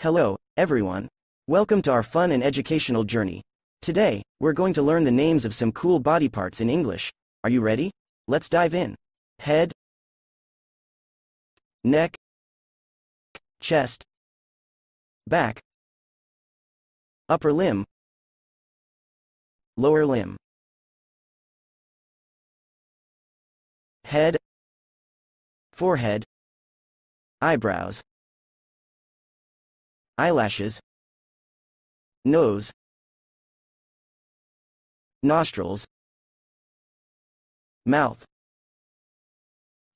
Hello, everyone. Welcome to our fun and educational journey. Today, we're going to learn the names of some cool body parts in English. Are you ready? Let's dive in. Head, neck, chest, back, upper limb, lower limb. Head, forehead, eyebrows, eyelashes, nose, nostrils, mouth,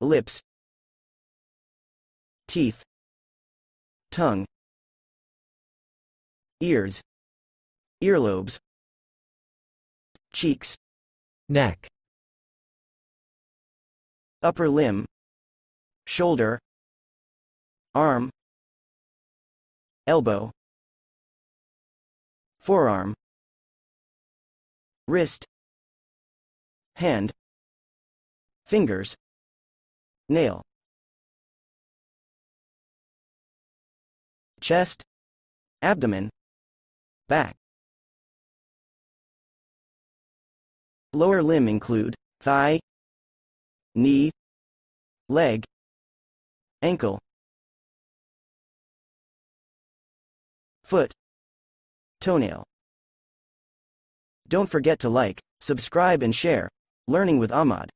lips, teeth, tongue, ears, earlobes, cheeks, neck, upper limb, shoulder, arm, elbow, forearm, wrist, hand, fingers, nail, chest, abdomen, back. Lower limb include thigh, knee, leg, ankle, foot, toenail. Don't forget to like, subscribe and share. Learning with Ahmad.